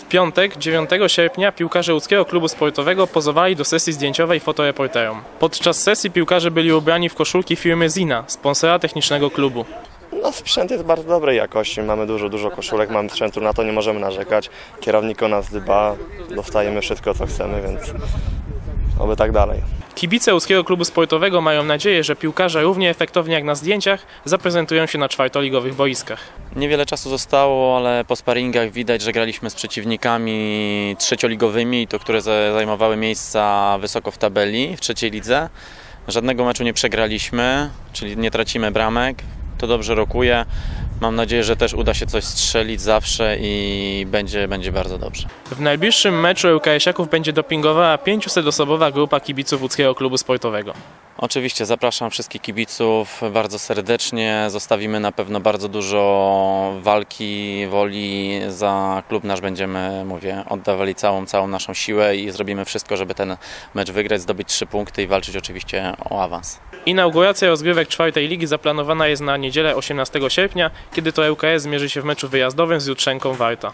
W piątek, 9 sierpnia, piłkarze łódzkiego klubu sportowego pozowali do sesji zdjęciowej fotoreporterom. Podczas sesji piłkarze byli ubrani w koszulki firmy Zina, sponsora technicznego klubu. No sprzęt jest bardzo dobrej jakości, mamy dużo, dużo koszulek, mamy sprzętu, na to nie możemy narzekać. Kierownik o nas dba, dostajemy wszystko co chcemy, więc oby tak dalej. Kibice łódzkiego klubu sportowego mają nadzieję, że piłkarze równie efektownie jak na zdjęciach zaprezentują się na czwartoligowych boiskach. Niewiele czasu zostało, ale po sparingach widać, że graliśmy z przeciwnikami trzecioligowymi, to które za- zajmowały miejsca wysoko w tabeli w trzeciej lidze. Żadnego meczu nie przegraliśmy, czyli nie tracimy bramek. To dobrze rokuje. Mam nadzieję, że też uda się coś strzelić zawsze i będzie, będzie bardzo dobrze. W najbliższym meczu ŁKS-iaków będzie dopingowała 500-osobowa grupa kibiców łódzkiego klubu sportowego. Oczywiście zapraszam wszystkich kibiców bardzo serdecznie. Zostawimy na pewno bardzo dużo walki, woli za klub nasz. Będziemy, mówię, oddawali całą, całą naszą siłę i zrobimy wszystko, żeby ten mecz wygrać, zdobyć trzy punkty i walczyć oczywiście o awans. Inauguracja rozgrywek czwartej ligi zaplanowana jest na niedzielę 18 sierpnia, kiedy to ŁKS zmierzy się w meczu wyjazdowym z Jutrzenką Warta.